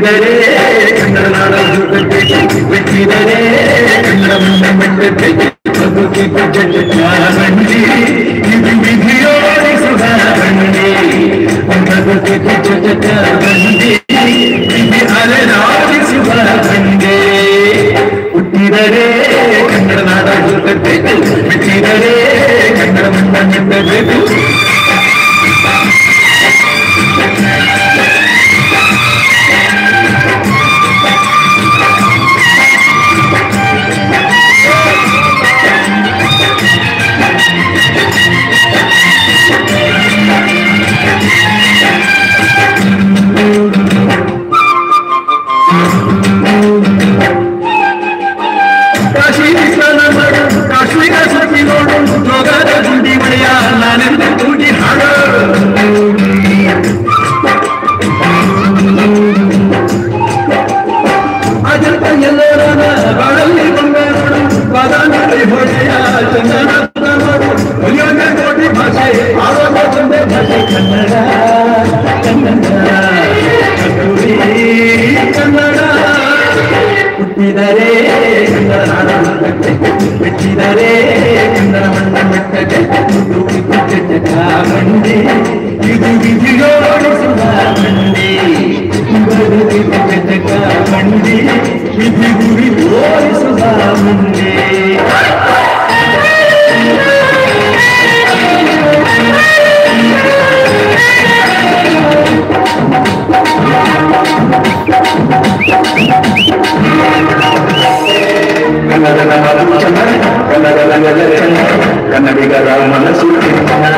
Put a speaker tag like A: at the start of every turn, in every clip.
A: வெற்றிடரே கண்ணனால சுகத்தை வெற்றிடரே கண்ணம் மண்டத்தை பகுதி பஞ்சத்தாரண்டி இது விதியோடு சுதாரண்டி பகுதி பஞ்சத்தாரண்டி இது அலராடி சுதாரண்டி உத்திரரே கண்ணனால சுகத்தை வெற்றிடரே கண்ணம் மண்டத்தை ಹುಟ್ಟಿದರೆ ಬಿಟ್ಟಿದರೆ ಚಂದನ ಮಣ್ಣ ಮೆಟ್ಟದೆ ಮಂಡಿ ಇದು ವಿಧಿಯೋಡಿಸುವ ವಲಚನ ಕನ್ನಡಿಗರ ಮನಸ್ಸು ತಿನ್ನ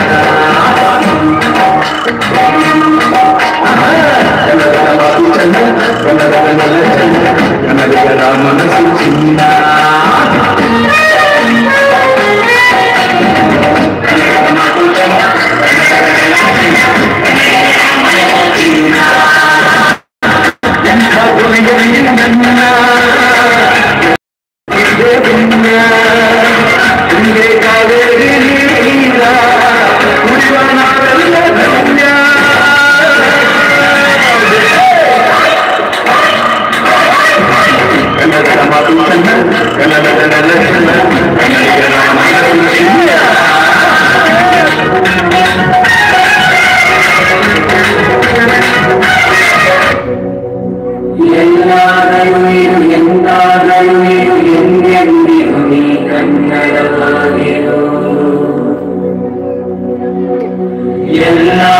B: ಎಲ್ಲ